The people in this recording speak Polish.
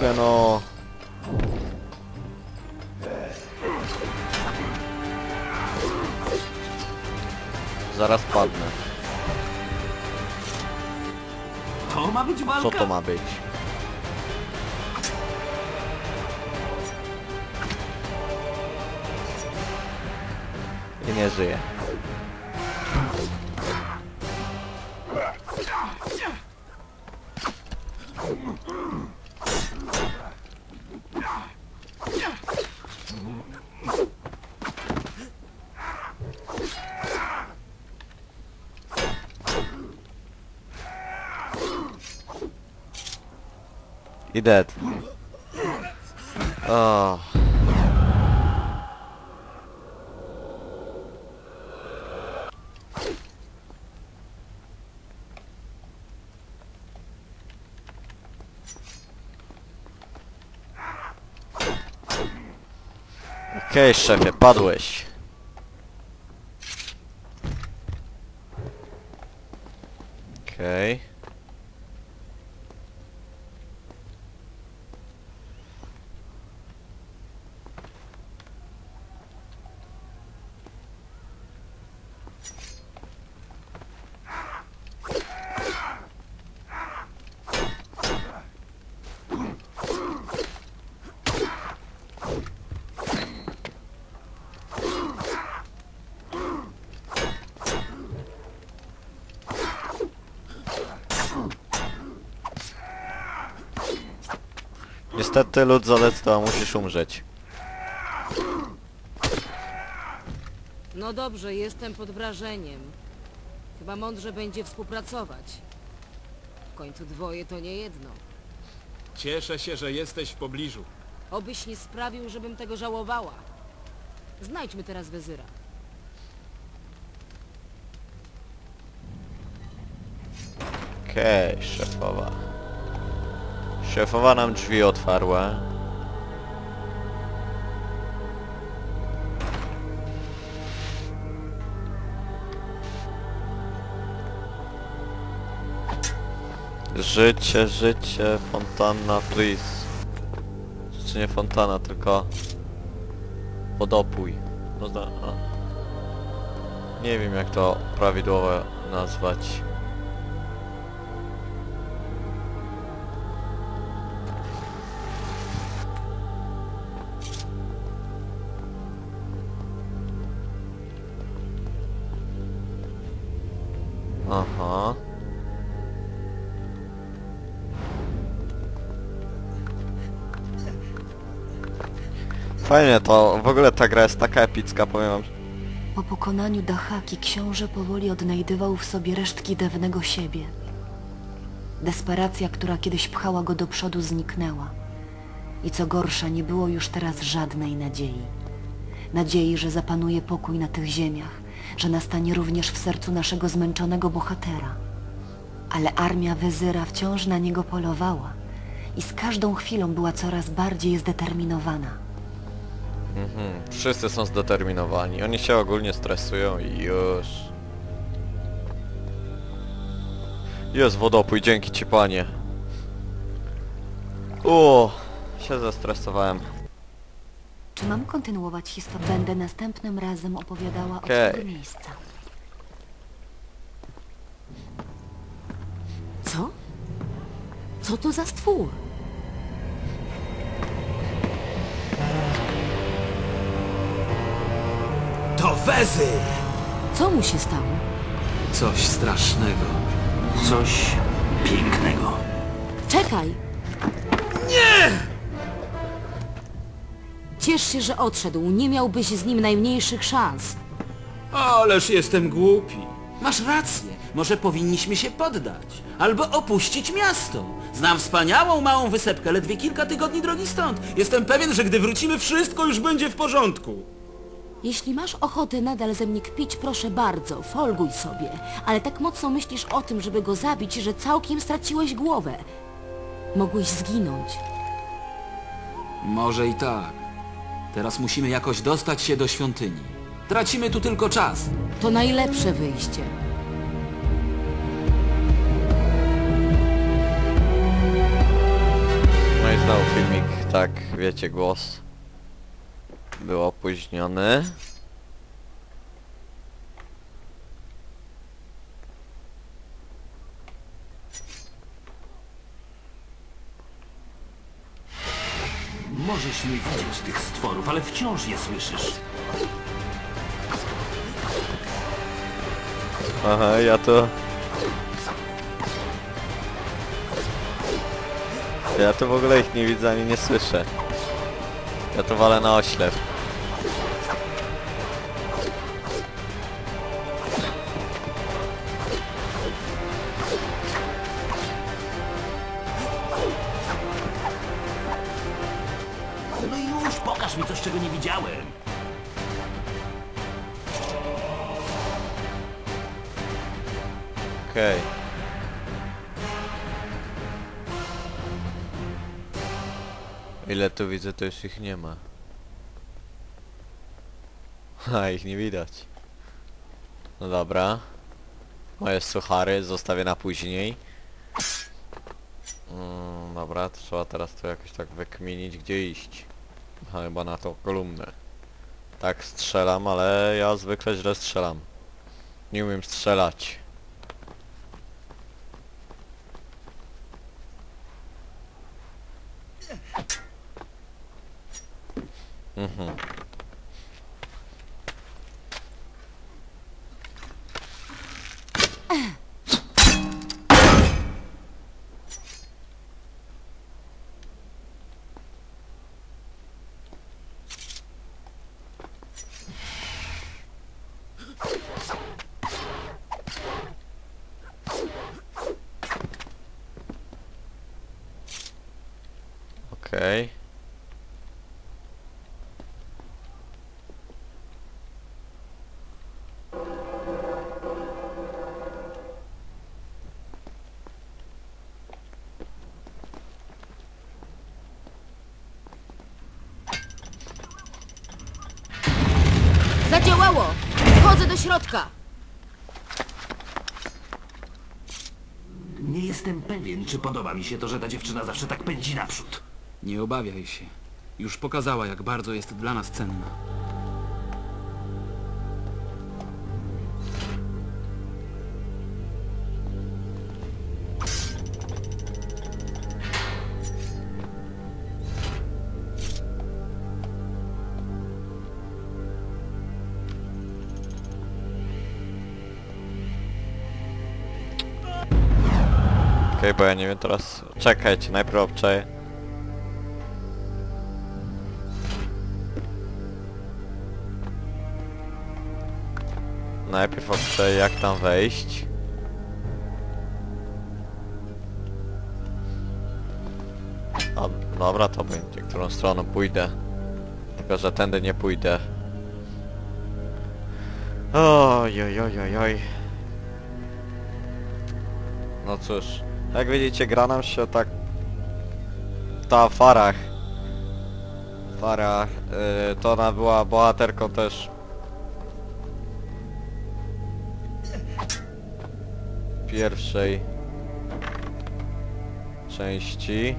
Kurde no. Zaraz padnę. To ma być walka? Co to ma być? I nie żyje. I dead. O. Okej, szefie, padłeś. Okej. Niestety lud zadecydował, musisz umrzeć. No dobrze, jestem pod wrażeniem. Chyba mądrze będzie współpracować. W końcu dwoje to nie jedno. Cieszę się, że jesteś w pobliżu. Obyś nie sprawił, żebym tego żałowała. Znajdźmy teraz wezyra. Okej, szefowa. Szefowa nam drzwi otwarła. Życie, życie, fontanna, please. Czy nie fontana, tylko wodopój. No, zna- a. Nie wiem jak to prawidłowo nazwać. Fajnie to, w ogóle ta gra jest taka epicka, powiem wam. Po pokonaniu Dahaki książę powoli odnajdywał w sobie resztki dawnego siebie. Desperacja, która kiedyś pchała go do przodu, zniknęła. I co gorsza, nie było już teraz żadnej nadziei. Nadziei, że zapanuje pokój na tych ziemiach, że nastanie również w sercu naszego zmęczonego bohatera. Ale armia Wezyra wciąż na niego polowała i z każdą chwilą była coraz bardziej zdeterminowana. Mhm. Wszyscy są zdeterminowani. Oni się ogólnie stresują i już. Jest wodopój, dzięki ci panie. O, się zestresowałem. Czy mam kontynuować historię? Będę następnym razem opowiadała Okej. od tego miejsca. Co? Co to za stwór? To Wezy! Co mu się stało? Coś strasznego. Coś pięknego. Czekaj! Nie! Ciesz się, że odszedł. Nie miałbyś z nim najmniejszych szans. Ależ jestem głupi. Masz rację. Może powinniśmy się poddać. Albo opuścić miasto. Znam wspaniałą małą wysepkę, ledwie kilka tygodni drogi stąd. Jestem pewien, że gdy wrócimy, wszystko już będzie w porządku. Jeśli masz ochotę nadal ze mnie kpić, proszę bardzo, folguj sobie. Ale tak mocno myślisz o tym, żeby go zabić, że całkiem straciłeś głowę. Mogłeś zginąć. Może i tak. Teraz musimy jakoś dostać się do świątyni. Tracimy tu tylko czas. To najlepsze wyjście. No i znowu filmik, tak wiecie, głos był opóźniony. Możesz nie widzieć tych stworów, ale wciąż je słyszysz. Aha, ja to... Ja to w ogóle ich nie widzę ani nie słyszę. Ja to walę na oślep. No już, pokaż mi coś, czego nie widziałem. Okej. Ile tu widzę, to już ich nie ma. Ha, ich nie widać. No dobra. Moje suchary zostawię na później. Mm, dobra, trzeba teraz to jakoś tak wykminić, gdzie iść. Chyba na tą kolumnę. Tak strzelam, ale ja zwykle źle strzelam. Nie umiem strzelać. Mhm. Okej. Zadziałało! Wchodzę do środka! Nie jestem pewien, czy podoba mi się to, że ta dziewczyna zawsze tak pędzi naprzód. Nie obawiaj się. Już pokazała, jak bardzo jest dla nas cenna. Okej, bo ja nie wiem teraz... Czekajcie, najpierw obczaję. Najpierw obczaję jak tam wejść. A, dobra, to będzie, którą stroną pójdę. Tylko, że tędy nie pójdę. Oj, oj, oj, oj, oj. No cóż, jak widzicie gra nam się tak... Ta Farah. Farah, yy, to ona była bohaterką też... Pierwszej... Części.